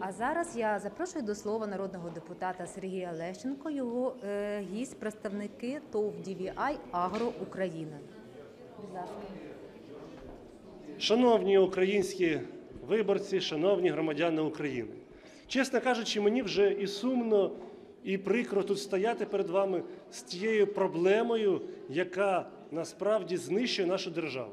А зараз я запрошую до слова народного депутата Сергія Лещенко, його е, гість, представники ТОВ DVI Агро Україна. Будь ласка. Шановні українські виборці, шановні громадяни України, чесно кажучи, мені вже і сумно, і прикро тут стояти перед вами з тією проблемою, яка насправді знищує нашу державу.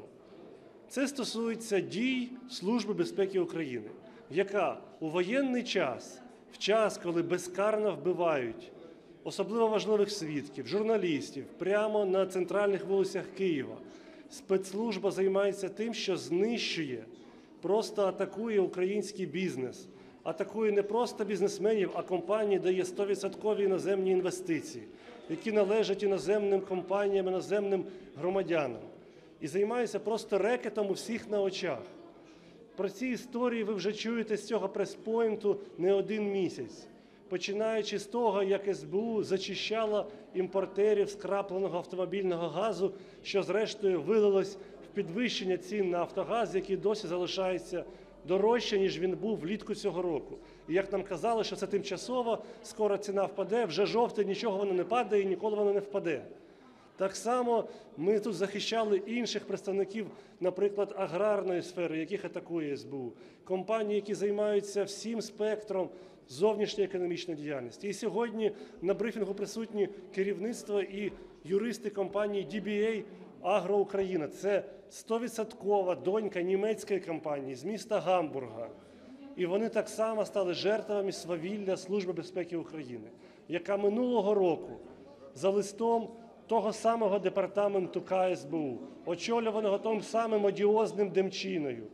Це стосується дій Служби безпеки України, яка у воєнний час, в час, коли безкарно вбивають особливо важливих свідків, журналістів, прямо на центральних вулицях Києва, спецслужба займається тим, що знищує, просто атакує український бізнес, атакує не просто бізнесменів, а компанії, де є 100% іноземні інвестиції, які належать іноземним компаніям, іноземним громадянам. І займається просто рекетом у всіх на очах. Про ці історії ви вже чуєте з цього прес-пойнту не один місяць, починаючи з того, як СБУ зачищала імпортерів скрапленого автомобільного газу, що зрештою вилилось в підвищення цін на автогаз, який досі залишається дорожче, ніж він був влітку цього року. І як нам казали, що це тимчасово, скоро ціна впаде, вже жовтий нічого воно не падає і ніколи воно не впаде. Так само ми тут захищали інших представників, наприклад, аграрної сфери, яких атакує СБУ, компанії, які займаються всім спектром зовнішньої економічної діяльності. І сьогодні на брифінгу присутні керівництво і юристи компанії DBA Агро Україна. Це 100% донька німецької компанії з міста Гамбурга. І вони так само стали жертвами свавілля Служби безпеки України, яка минулого року за листом того самого департаменту КСБУ, очолюваного тим самим одіозним Демчиною,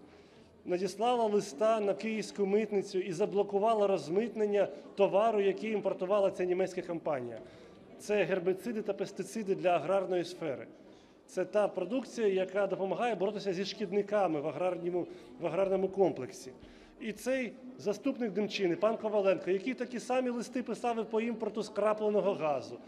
надіслала листа на київську митницю і заблокувала розмитнення товару, який імпортувала ця німецька компанія. Це гербициди та пестициди для аграрної сфери. Це та продукція, яка допомагає боротися зі шкідниками в аграрному, в аграрному комплексі. І цей заступник Демчини, пан Коваленко, який такі самі листи писав по імпорту скрапленого газу.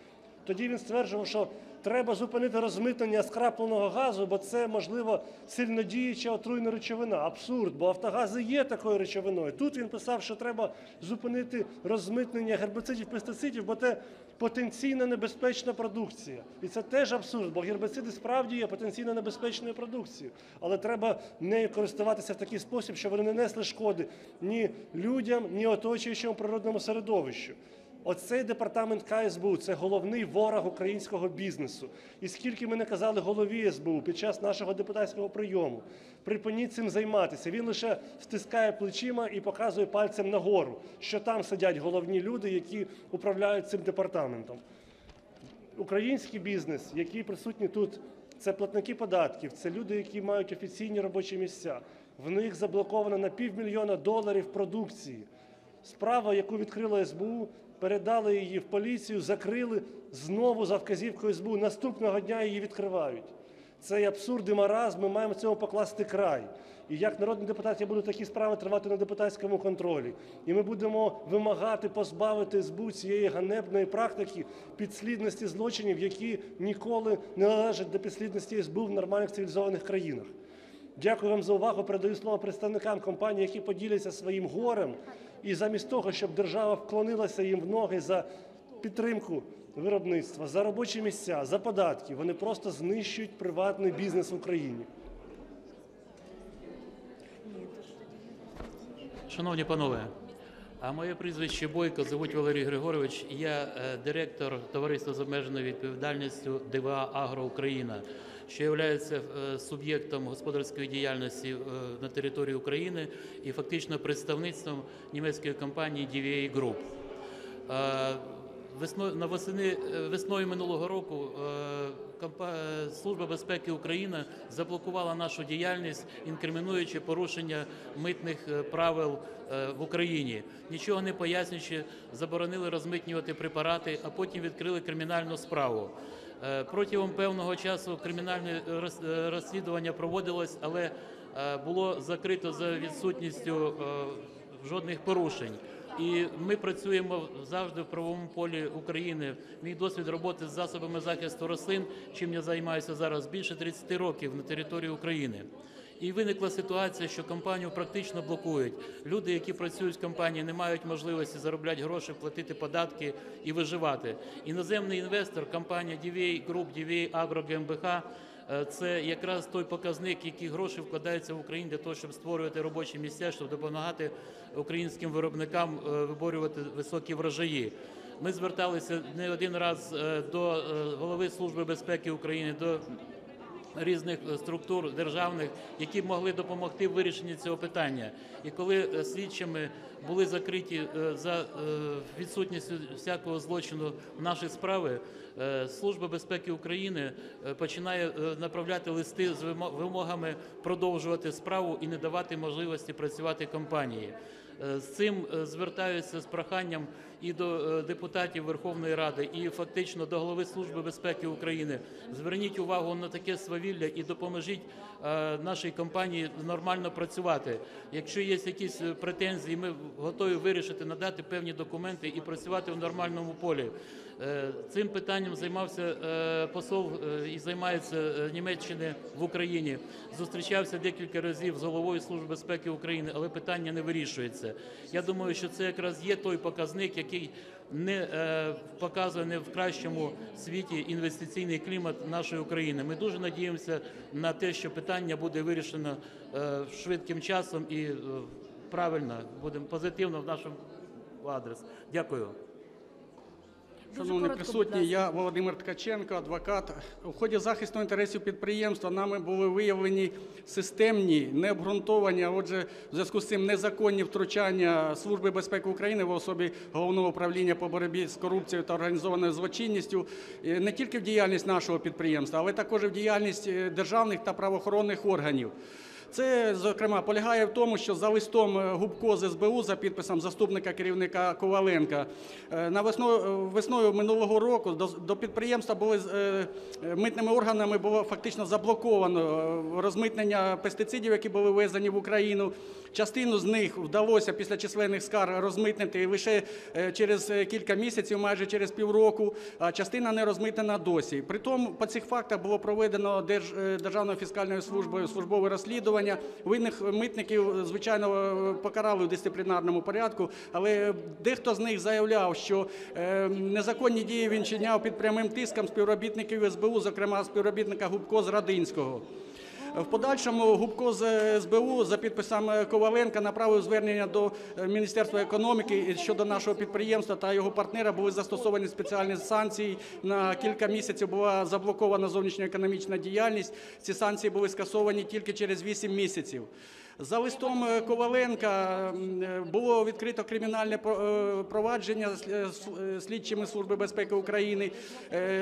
Тоді він стверджував, що треба зупинити розмитнення скрапленого газу, бо це, можливо, сильнодіюча отруйна речовина. Абсурд, бо автогази є такою речовиною. Тут він писав, що треба зупинити розмитнення гербицидів, пестицидів, бо це потенційно небезпечна продукція. І це теж абсурд, бо гербициди справді є потенційно небезпечною продукцією. Але треба нею користуватися в такий спосіб, щоб вони не несли шкоди ні людям, ні оточуючому природному середовищу. Оцей департамент КСБУ – це головний ворог українського бізнесу. І скільки ми не казали голові СБУ під час нашого депутатського прийому, припиніть цим займатися. Він лише стискає плечима і показує пальцем нагору, що там сидять головні люди, які управляють цим департаментом. Український бізнес, який присутній тут, це платники податків, це люди, які мають офіційні робочі місця. В них заблоковано на півмільйона доларів продукції. Справа, яку відкрила СБУ, передали її в поліцію, закрили знову за вказівкою СБУ. Наступного дня її відкривають. Цей абсурд і маразм, ми маємо цьому покласти край. І як народний депутат я буду такі справи тривати на депутатському контролі. І ми будемо вимагати позбавити СБУ цієї ганебної практики підслідності злочинів, які ніколи не належать до підслідності СБУ в нормальних цивілізованих країнах. Дякую вам за увагу. Передаю слово представникам компанії, які поділяться своїм горем. І замість того, щоб держава вклонилася їм в ноги за підтримку виробництва, за робочі місця, за податки, вони просто знищують приватний бізнес в Україні. Шановні панове, а моє прізвище Бойко, звуть Валерій Григорович. Я е, директор товариства з обмеженою відповідальністю ДВА Агро Україна, що є суб'єктом господарської діяльності е, на території України і фактично представництвом німецької компанії DVA Group. Е, Весною на восени е, весною минулого року е, е, Служба безпеки України заблокувала нашу діяльність, інкримінуючи порушення митних е, правил е, в Україні. Нічого не пояснюючи, заборонили розмитнювати препарати, а потім відкрили кримінальну справу. Е, Протягом певного часу кримінальне роз- е, розслідування проводилось, але е, було закрито за відсутністю е, жодних порушень. І ми працюємо завжди в правовому полі України. Мій досвід роботи з засобами захисту рослин, чим я займаюся зараз більше 30 років на території України. І виникла ситуація, що компанію практично блокують. Люди, які працюють в компанії, не мають можливості заробляти гроші, платити податки і виживати. Іноземний інвестор, компанія DVA Group, DVA Agro GmbH, е, це якраз той показник, які гроші вкладаються в Україну для того, щоб створювати робочі місця, щоб допомагати українським виробникам е, виборювати високі врожаї. Ми зверталися не один раз е, до голови Служби безпеки України, до різних е, структур державних, які б могли допомогти в вирішенні цього питання. І коли е, слідчими були закриті е, за е, відсутністю всякого злочину наші справи, е, Служба безпеки України починає направляти листи з вимо- вимогами продовжувати справу і не давати можливості працювати компанії. З цим звертаються з проханням і до депутатів Верховної Ради, і фактично до голови Служби безпеки України. Зверніть увагу на таке свавілля і допоможіть нашій компанії нормально працювати. Якщо є якісь претензії, ми готові вирішити, надати певні документи і працювати в нормальному полі. Е, Цим питанням займався е, посол е, і займається Німеччини в Україні. Зустрічався декілька разів з головою Служби безпеки України, але питання не вирішується. Я думаю, що це якраз є той показник, який не показує не в кращому світі інвестиційний клімат нашої України. Ми дуже надіємося на те, що питання буде вирішено швидким часом і правильно будемо позитивно в нашому адрес. Дякую. Шановні присутні, я Володимир Ткаченко, адвокат. У ході захисту інтересів підприємства нами були виявлені системні, необґрунтовані, а отже, в зв'язку з цим незаконні втручання Служби безпеки України в особі головного управління по боротьбі з корупцією та організованою злочинністю е, не тільки в діяльність нашого підприємства, але також і в діяльність е, державних та правоохоронних органів. Це, зокрема, полягає в тому, що за листом е, Губко з СБУ за підписом заступника керівника Коваленка е, на весною, весною минулого року до, підприємства були е, е, митними органами було фактично заблоковано е, розмитнення пестицидів, які були ввезені в Україну. Частину з них вдалося після численних скарг розмитнити лише е, через е, кілька місяців, майже через півроку, а частина не розмитнена досі. Притом по цих фактах було проведено Держ, е, Державною фіскальною службою службове розслідування. Винних митників, звичайно, покарали в дисциплінарному порядку, але дехто з них заявляв, що е, незаконні дії він чиняв під прямим тиском співробітників СБУ, зокрема співробітника Губко Радинського. В подальшому Губко з СБУ за підписом Коваленка направив звернення до е, Міністерства економіки щодо нашого підприємства та його партнера. Були застосовані спеціальні санкції. На кілька місяців була заблокована зовнішньоекономічна діяльність. Ці санкції були скасовані тільки через 8 місяців. За листом е, Коваленка е, було відкрито кримінальне е, провадження слідчими Служби безпеки України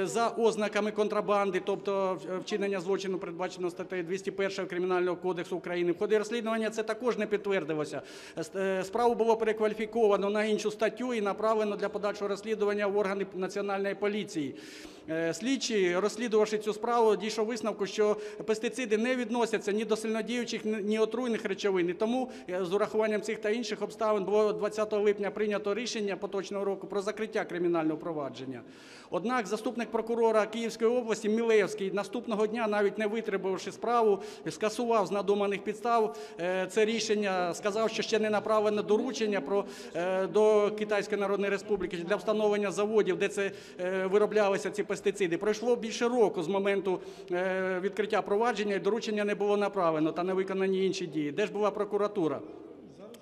за ознаками контрабанди, тобто вчинення злочину передбачено статтею 201 Кримінального кодексу України. В ході розслідування це також не підтвердилося. Справу було перекваліфіковано на іншу статтю і направлено для подальшого розслідування в органи національної поліції. Е, Слідчий, розслідувавши цю справу, дійшов висновку, що пестициди не відносяться ні до сильнодіючих, ні отруйних речовин. І тому е, з урахуванням цих та інших обставин було 20 липня прийнято рішення поточного року про закриття кримінального провадження. Однак заступник прокурора Київської області Мілеєвський наступного дня, навіть не витребувавши справу, скасував з надуманих підстав е, це рішення, сказав, що ще не направлено доручення про до Китайської Народної Республіки для встановлення заводів, де це вироблялися ці пестициди. Пройшло більше року з моменту е, відкриття провадження, і доручення не було направлено та не виконані інші дії. Де ж була прокуратура?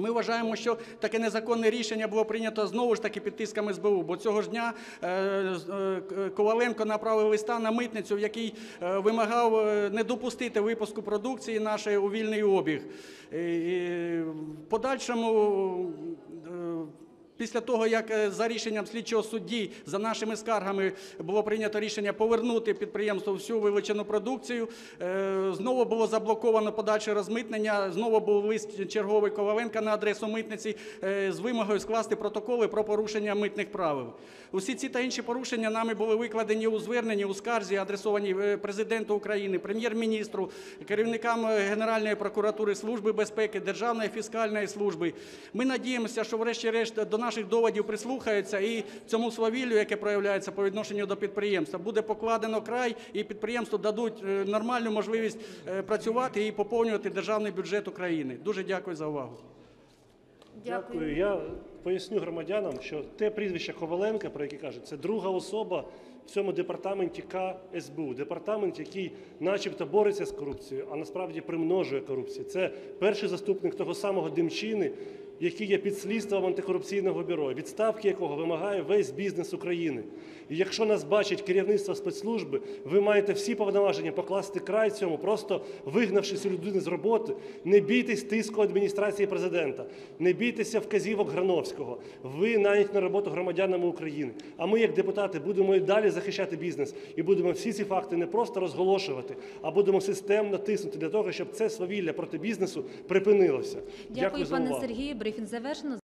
Ми вважаємо, що таке незаконне рішення було прийнято знову ж таки під тиском СБУ, бо цього ж дня е, е, Коваленко направив листа на митницю, в який е, вимагав не допустити випуску продукції нашої у вільний обіг. В подальшому Після того, як е, за рішенням слідчого судді за нашими скаргами було прийнято рішення повернути підприємству всю вилучену продукцію, е, знову було заблоковано подальше розмитнення. Знову був лист черговий Коваленка на адресу митниці е, з вимогою скласти протоколи про порушення митних правил. Усі ці та інші порушення нами були викладені у зверненні у скарзі, адресовані президенту України, прем'єр-міністру, керівникам Генеральної прокуратури, Служби безпеки, Державної фіскальної служби. Ми надіємося, що врешті-решт до нашого наших доводів прислухаються і цьому свавіллю, яке проявляється по відношенню до підприємства, буде покладено край, і підприємству дадуть е, нормальну можливість е, працювати і поповнювати державний бюджет України. Дуже дякую за увагу. Дякую. Я поясню громадянам, що те прізвище Коваленка, про яке кажуть, це друга особа в цьому департаменті КСБУ, департамент, який начебто бореться з корупцією, а насправді примножує корупцію. Це перший заступник того самого Демчини, який є під слідством антикорупційного бюро, відставки якого вимагає весь бізнес України. І якщо нас бачить керівництво спецслужби, ви маєте всі повноваження покласти край цьому, просто вигнавши цю людину з роботи. Не бійтесь тиску адміністрації президента, не бійтеся вказівок Грановського. Ви наняті на роботу громадянами України. А ми, як депутати, будемо і далі захищати бізнес і будемо всі ці факти не просто розголошувати, а будемо системно тиснути для того, щоб це свавілля проти бізнесу припинилося. Дякую, за пане. Сергію. Брифінг завершено.